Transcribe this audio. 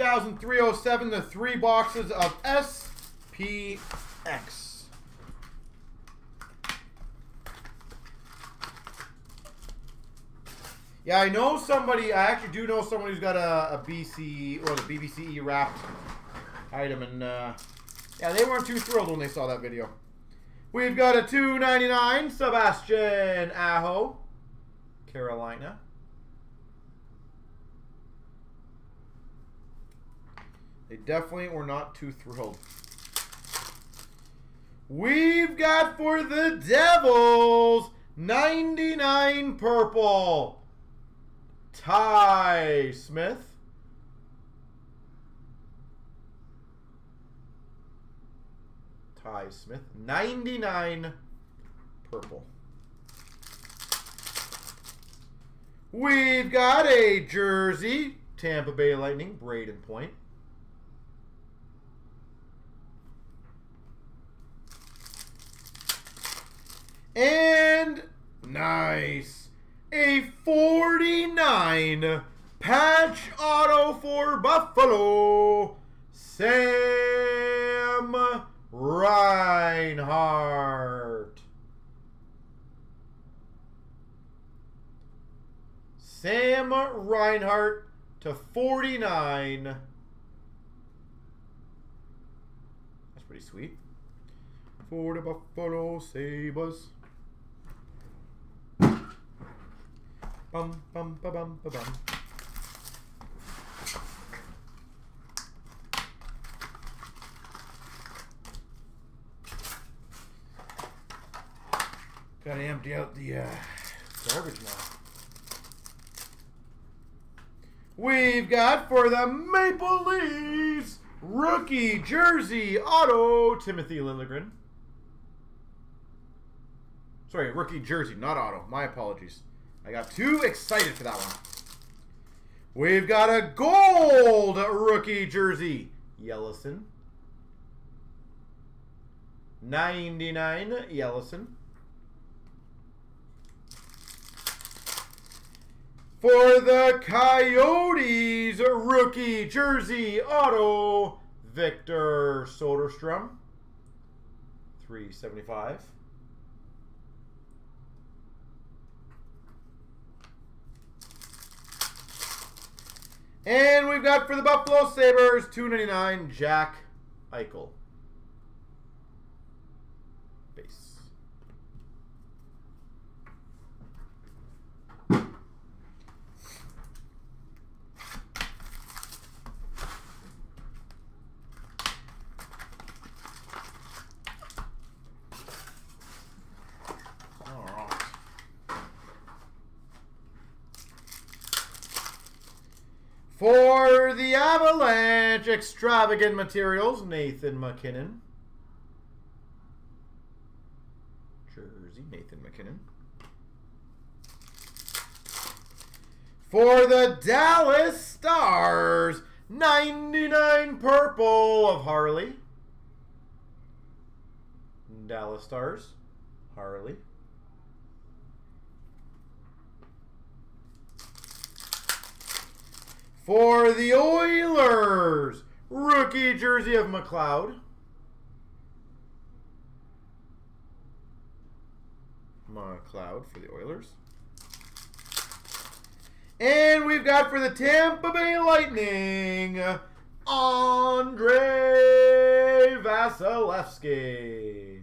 3,307, the three boxes of SPX. Yeah, I know somebody, I actually do know someone who's got a, a or the BBCE wrapped item, and uh, yeah, they weren't too thrilled when they saw that video. We've got a 299 Sebastian Aho, Carolina. They definitely were not too thrilled. We've got for the Devils 99 purple. Ty Smith. Ty Smith. 99 purple. We've got a jersey. Tampa Bay Lightning. Brayden Point. And nice. A 49 patch auto for Buffalo. Sam Reinhart. Sam Reinhart to 49. That's pretty sweet. For the Buffalo Sabres. Bum bum ba bum ba bum. Gotta empty out the uh, garbage now. We've got for the Maple Leafs rookie jersey auto Timothy Liljegren. Sorry, rookie jersey, not auto. My apologies. I got too excited for that one. We've got a gold rookie jersey. Yellison. 99 Yellison. For the Coyotes, rookie jersey auto, Victor Soderstrom. 375. And we've got for the Buffalo Sabres, 299 Jack Eichel. For the Avalanche Extravagant Materials, Nathan MacKinnon. Jersey, Nathan MacKinnon. For the Dallas Stars, 99 purple of Harley. Dallas Stars, Harley. For the Oilers, rookie jersey of McLeod. McLeod for the Oilers. And we've got for the Tampa Bay Lightning, Andrei Vasilevskiy.